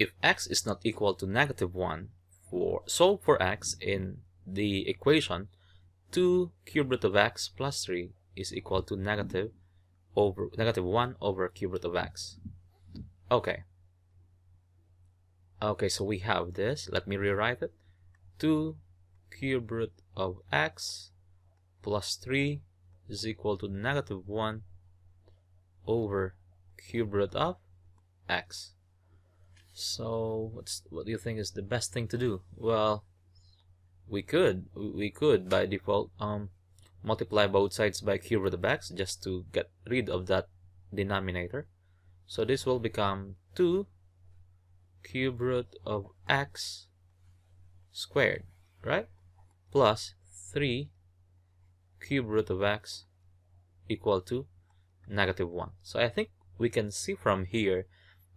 if x is not equal to negative 1, for solve for x in the equation 2 cube root of x plus 3 is equal to negative over negative 1 over cube root of x. Okay. Okay, so we have this. Let me rewrite it. 2 cube root of x plus 3 is equal to negative 1 over cube root of x. So what's what do you think is the best thing to do? Well, we could we could by default um multiply both sides by cube root of x just to get rid of that denominator. So this will become 2 cube root of x squared, right? Plus 3 cube root of x equal to negative 1. So I think we can see from here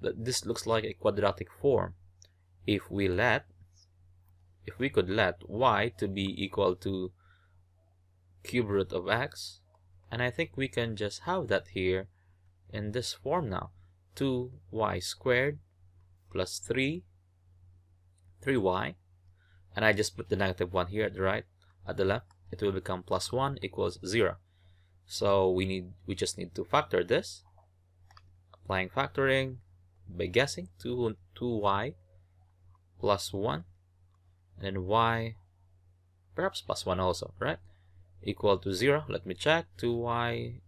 that this looks like a quadratic form. If we let, if we could let y to be equal to cube root of x, and I think we can just have that here in this form now. 2y squared plus 3, 3y, and I just put the negative 1 here at the right, at the left, it will become plus 1 equals 0. So we need, we just need to factor this, applying factoring, by guessing 2, 2y plus 1 and then y perhaps plus 1 also right? Equal to 0 let me check. 2y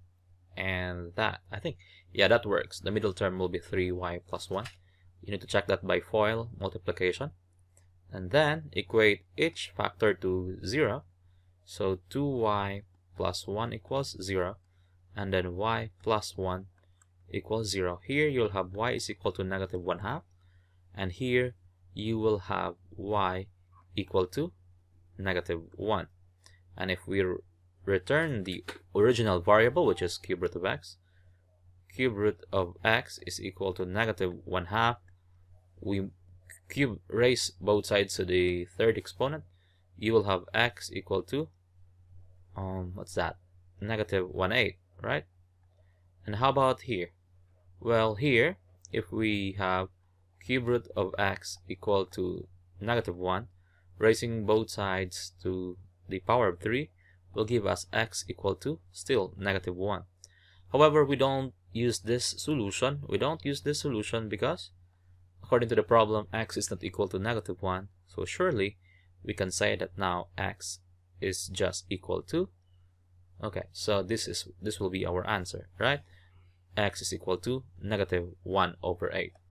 and that I think. Yeah that works. The middle term will be 3y plus 1 you need to check that by FOIL multiplication. And then equate each factor to 0 so 2y plus 1 equals 0 and then y plus 1 equals 0. Here you'll have y is equal to negative 1 half. And here you will have y equal to negative 1. And if we return the original variable, which is cube root of x, cube root of x is equal to negative 1 half. We cube raise both sides to the third exponent. You will have x equal to, um, what's that? Negative 1 8, right? And how about here? Well, here, if we have cube root of x equal to negative 1, raising both sides to the power of 3 will give us x equal to still negative 1. However, we don't use this solution. We don't use this solution because according to the problem, x is not equal to negative 1. So surely we can say that now x is just equal to okay so this is this will be our answer right x is equal to negative 1 over 8.